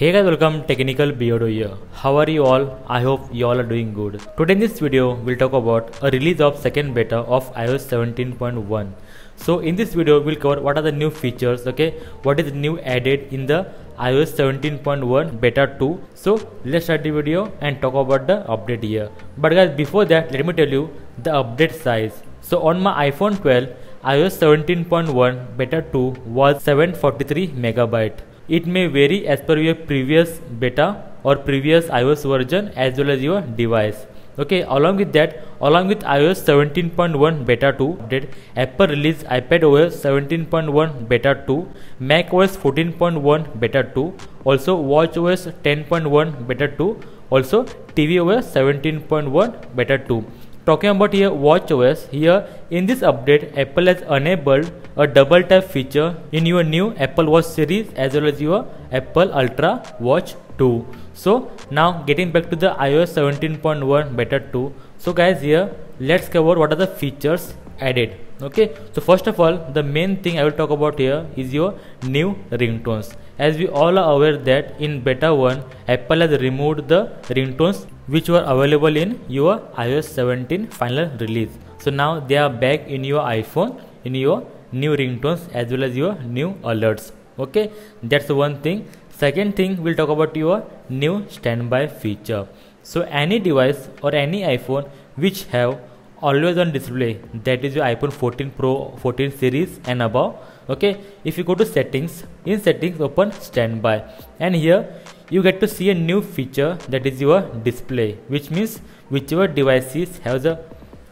Hey guys welcome Technical Beardo here. How are you all? I hope you all are doing good. Today in this video we'll talk about a release of second beta of iOS 17.1. So in this video we'll cover what are the new features okay what is new added in the iOS 17.1 beta 2. So let's start the video and talk about the update here. But guys before that let me tell you the update size. So on my iPhone 12 iOS 17.1 beta 2 was 743 megabyte it may vary as per your previous beta or previous iOS version as well as your device. Okay, along with that, along with iOS 17.1 beta 2 update, Apple released iPad OS 17.1 beta 2, Mac OS 14.1 beta 2, also Watch OS 10.1 beta 2, also TV OS 17.1 beta 2 talking about here watch os here in this update apple has enabled a double tap feature in your new apple watch series as well as your apple ultra watch 2 so now getting back to the ios 17.1 beta 2 so guys here let's cover what are the features added. Okay? So first of all the main thing i will talk about here is your new ringtones. As we all are aware that in beta 1 apple has removed the ringtones which were available in your iOS 17 final release. So now they are back in your iPhone in your new ringtones as well as your new alerts. Okay, that's one thing. Second thing, we'll talk about your new standby feature. So any device or any iPhone which have always on display that is your iphone 14 pro 14 series and above okay if you go to settings in settings open standby and here you get to see a new feature that is your display which means whichever devices has a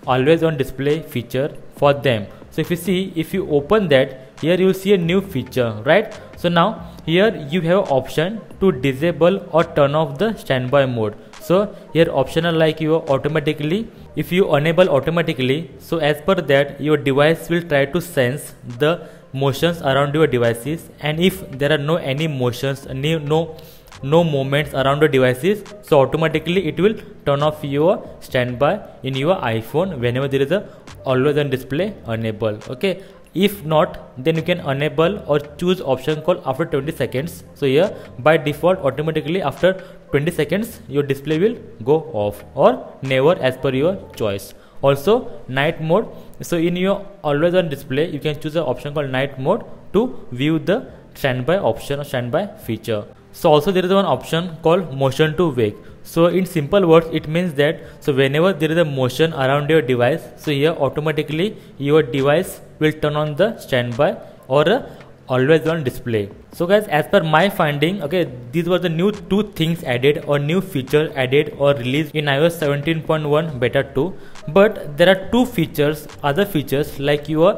always on display feature for them. So if you see if you open that here you see a new feature right? So now here you have option to disable or turn off the standby mode. So here optional like you automatically if you enable automatically so as per that your device will try to sense the motions around your devices. And if there are no any motions no, no movements around the devices so automatically it will turn off your standby in your iphone whenever there is a always on display enable okay? If not then you can enable or choose option called after 20 seconds. So here by default automatically after 20 seconds your display will go off or never as per your choice. Also night mode so in your always on display you can choose an option called night mode to view the standby option or standby feature so also there is one option called motion to wake. So in simple words it means that so whenever there is a motion around your device so here automatically your device will turn on the standby or always on display. So guys as per my finding okay these were the new two things added or new feature added or released in ios 17.1 beta 2 but there are two features other features like your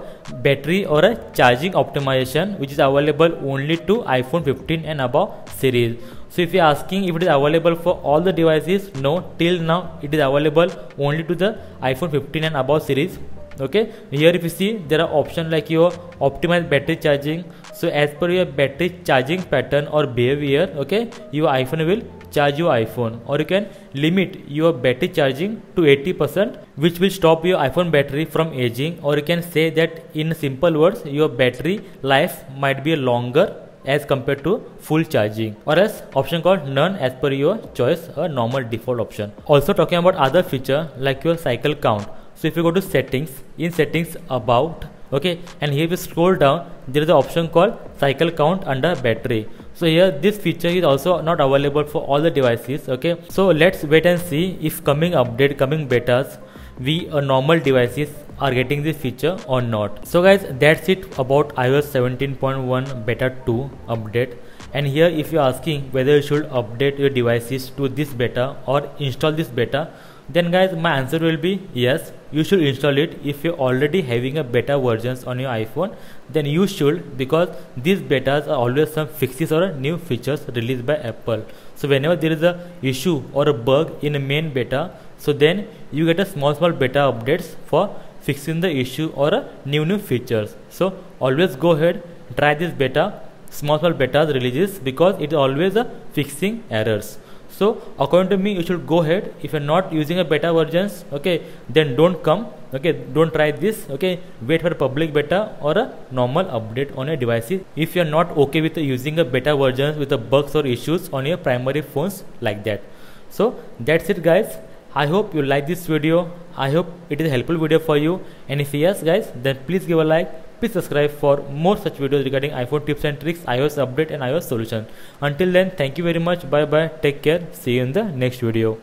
battery or a charging optimization which is available only to iphone 15 and above series. So if you're asking if it is available for all the devices no. Till now it is available only to the iphone 15 and above series. Okay? Here if you see there are options like your optimized battery charging. So as per your battery charging pattern or behavior okay your iphone will charge your iphone. Or you can limit your battery charging to 80% which will stop your iphone battery from aging. Or you can say that in simple words your battery life might be longer as compared to full charging or as option called none as per your choice a normal default option. Also talking about other feature like your cycle count. So if you go to settings in settings about okay and here we scroll down there is an option called cycle count under battery. So here this feature is also not available for all the devices okay? So let's wait and see if coming update coming betas we uh, normal devices are getting this feature or not. So guys that's it about ios 17.1 beta 2 update. And here if you're asking whether you should update your devices to this beta or install this beta then guys my answer will be yes you should install it. If you're already having a beta versions on your iphone then you should because these betas are always some fixes or new features released by apple. So whenever there is a issue or a bug in a main beta so then you get a small small beta updates for fixing the issue or new new features. So always go ahead try this beta small small betas releases because it is always a fixing errors. So according to me you should go ahead. If you're not using a beta versions okay then don't come. Okay don't try this. Okay wait for public beta or a normal update on your devices. If you're not okay with using a beta versions with the bugs or issues on your primary phones like that. So that's it guys i hope you like this video i hope it is a helpful video for you and if yes guys then please give a like Please subscribe for more such videos regarding iPhone tips and tricks, iOS update and iOS solution. Until then, thank you very much. Bye bye. Take care. See you in the next video.